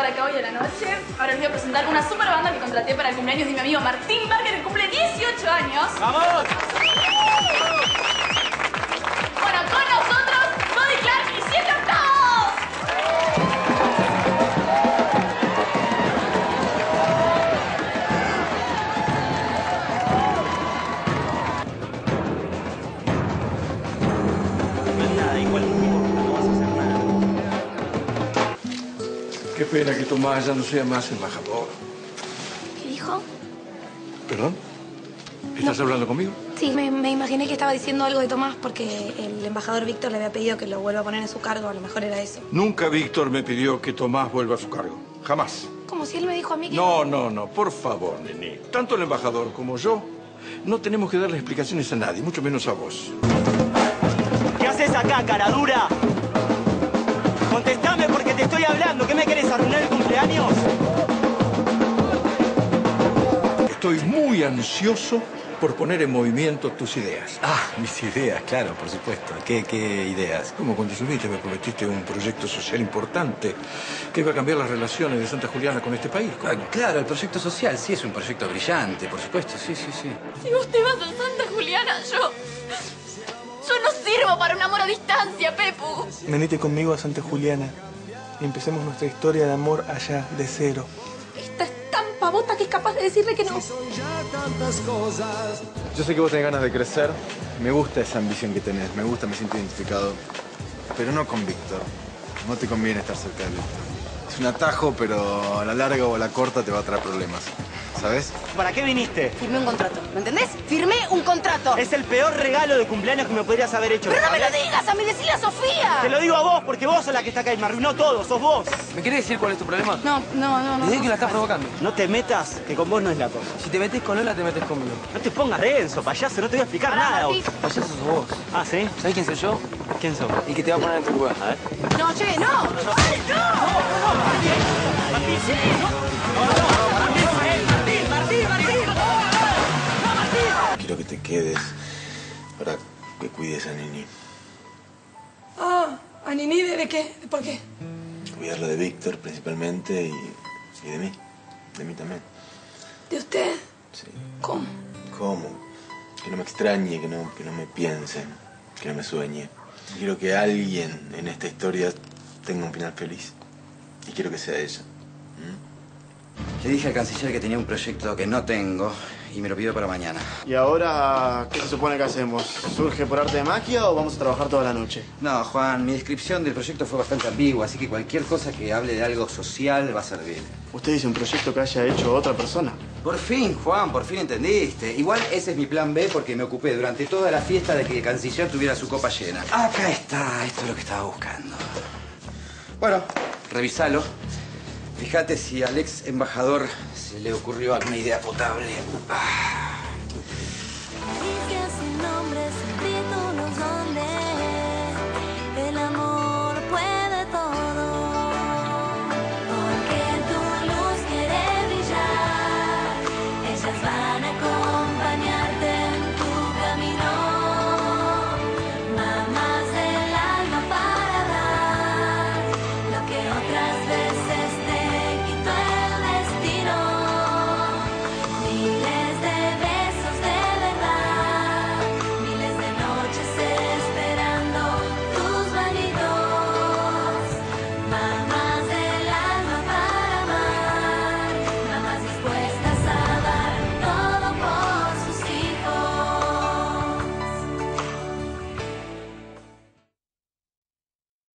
tocar acá hoy a la noche. Ahora les voy a presentar una super banda que contraté para el cumpleaños de mi amigo Martín Barker, que cumple 18 años. ¡Vamos! Pena que Tomás ya no sea más embajador. ¿Qué dijo? ¿Perdón? ¿Estás hablando conmigo? Sí, me, me imaginé que estaba diciendo algo de Tomás porque el embajador Víctor le había pedido que lo vuelva a poner en su cargo. A lo mejor era eso. Nunca Víctor me pidió que Tomás vuelva a su cargo. Jamás. Como si él me dijo a mí que... No, no, no. Por favor, Nini. Tanto el embajador como yo no tenemos que darle explicaciones a nadie, mucho menos a vos. ¿Qué haces acá, cara dura? Te estoy hablando. ¿Qué me querés arruinar el cumpleaños? Estoy muy ansioso por poner en movimiento tus ideas. Ah, mis ideas, claro, por supuesto. ¿Qué, qué ideas? Como cuando subiste me prometiste un proyecto social importante que iba a cambiar las relaciones de Santa Juliana con este país. ¿cómo Ah, claro, el proyecto social, sí, es un proyecto brillante, por supuesto, sí, sí, sí. Si vos te vas a Santa Juliana, yo... Yo no sirvo para un amor a distancia, Pepu. Venite conmigo a Santa Juliana y empecemos nuestra historia de amor allá, de cero. Esta es tan pavota que es capaz de decirle que no. Yo sé que vos tenés ganas de crecer. Me gusta esa ambición que tenés. Me gusta, me siento identificado. Pero no con Víctor. No te conviene estar cerca de Víctor. Es un atajo, pero a la larga o a la corta te va a traer problemas. ¿Sabes? ¿Para qué viniste? Firmé un contrato, ¿me entendés? Firmé un contrato. Es el peor regalo de cumpleaños que me podrías haber hecho. Pero no me lo digas a mí, decile a Sofía. Te lo digo a vos, porque vos sos la que está acá y me arruinó todo, sos vos. ¿Me querés decir cuál es tu problema? No, no, no, no. Desde que la estás provocando. No te metas, que con vos no es la cosa. Si te metes con Lola, te metes conmigo. No te pongas denso, payaso, no te voy a explicar Pará, nada. Martín. Payaso sos vos. Ah, ¿sí? ¿Sabés quién soy yo? ¿Quién sos? Y que te va a poner en tu lugar. A ver. No, che, no. Quiero que quedes para que cuides a Nini. Ah, ¿a Nini de qué? ¿Por qué? Cuidarla de Víctor principalmente y, y de mí. De mí también. ¿De usted? Sí. ¿Cómo? ¿Cómo? Que no me extrañe, que no, que no me piense, que no me sueñe. Quiero que alguien en esta historia tenga un final feliz. Y quiero que sea ella. Le dije al canciller que tenía un proyecto que no tengo y me lo pidió para mañana. ¿Y ahora qué se supone que hacemos? ¿Surge por arte de magia o vamos a trabajar toda la noche? No, Juan, mi descripción del proyecto fue bastante ambigua, así que cualquier cosa que hable de algo social va a servir. Usted dice un proyecto que haya hecho otra persona. Por fin, Juan, por fin entendiste. Igual ese es mi plan B porque me ocupé durante toda la fiesta de que el canciller tuviera su copa llena. Acá está, esto es lo que estaba buscando. Bueno, revisalo. Fíjate si al ex embajador se le ocurrió alguna idea potable. Van a